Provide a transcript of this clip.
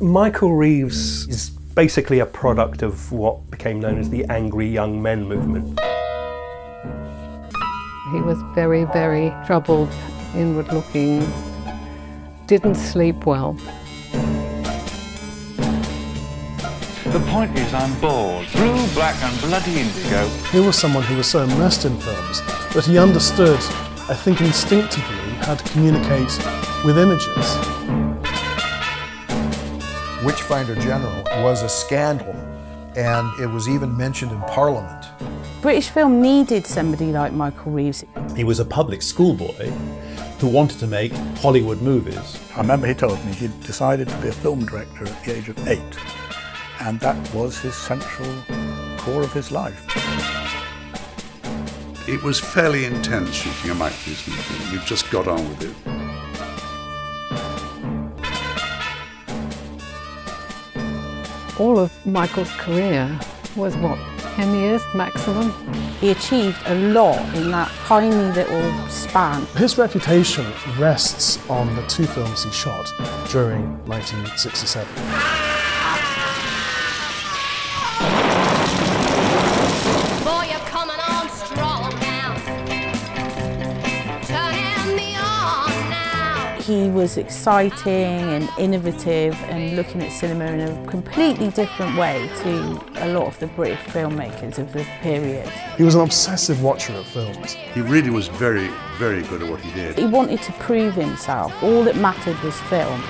Michael Reeves is basically a product of what became known as the angry young men movement. He was very, very troubled, inward looking, didn't sleep well. The point is, I'm bored. Blue, black, and bloody indigo. He was someone who was so immersed in films that he understood, I think instinctively, how to communicate with images. Witchfinder General was a scandal, and it was even mentioned in Parliament. British film needed somebody like Michael Reeves. He was a public schoolboy who wanted to make Hollywood movies. I remember he told me he'd decided to be a film director at the age of eight, and that was his central core of his life. It was fairly intense shooting a Mike Reeves movie. You've just got on with it. All of Michael's career was what, 10 years maximum? He achieved a lot in that tiny little span. His reputation rests on the two films he shot during 1967. He was exciting and innovative and looking at cinema in a completely different way to a lot of the British filmmakers of the period. He was an obsessive watcher of films. He really was very, very good at what he did. He wanted to prove himself. All that mattered was film.